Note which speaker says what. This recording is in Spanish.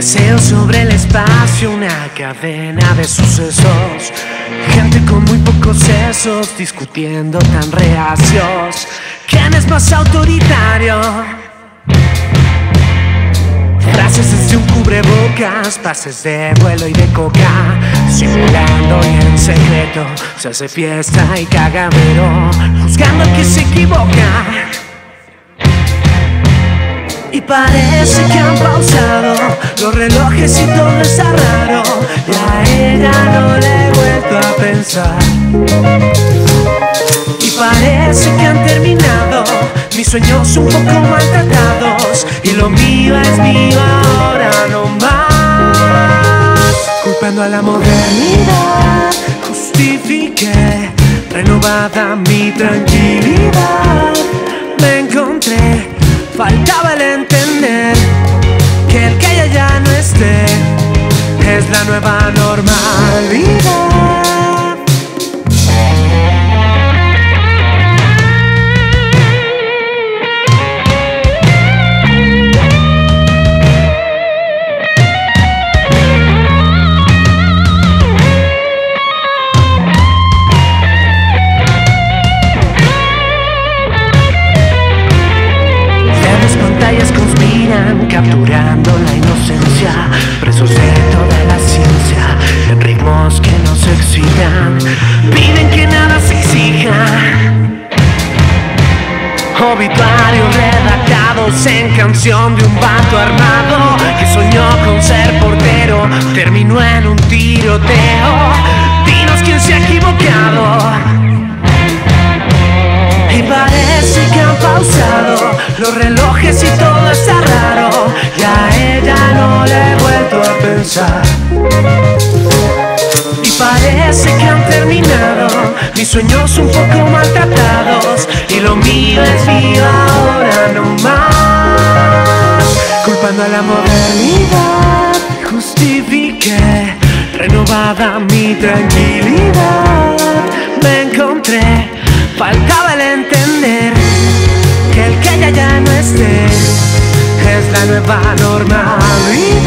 Speaker 1: Deseo sobre el espacio una cadena de sucesos. Gente con muy pocos sesos discutiendo tan reacios. ¿Quién es más autoritario? Frases desde un cubrebocas, pases de vuelo y de coca. Simulando y en secreto se hace fiesta y cagadero. Juzgando al que se equivoca. Parece que han pausado los relojes y todo está raro. Y a ella no le he vuelto a pensar. Y parece que han terminado mis sueños un poco maltratados. Y lo mío es mío ahora no más. Culpando a la modernidad, justifiqué renovada mi tranquilidad. Me encontré Faltaba el entender que el que ella ya no esté es la nueva normalidad. Capturando la inocencia, presos de toda la ciencia, en ritmos que nos exijan, piden que nada se exija. Obituarios redactados en canción de un vato armado que soñó con ser portero, terminó en un tiroteo. Dinos quién se ha equivocado. Y parece que han pausado los relojes Y parece que han terminado mis sueños un poco maltratados. Y lo mío es mío ahora no más. Culpando a la modernidad, justifiqué renovada mi tranquilidad. Me encontré, faltaba el entender que el que ella ya no esté es la nueva normalidad.